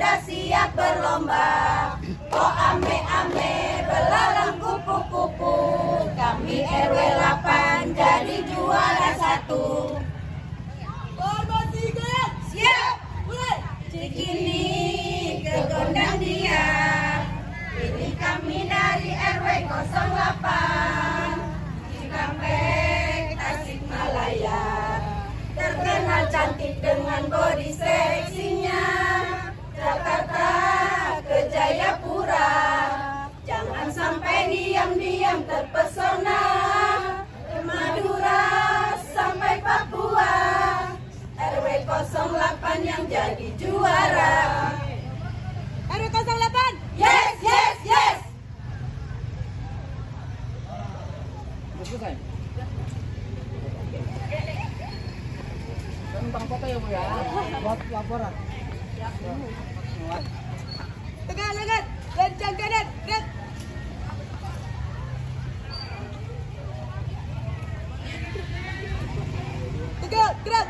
siap berlomba. Oh ame-ame belalang kupu-kupu. Kami RW 8 jadi juara satu jadi juara. RW 08 Yes, yes, yes. Tentang foto ya bu ya, buat laporan. Tegak lengan Kencang kanan Gerak Tegak Gerak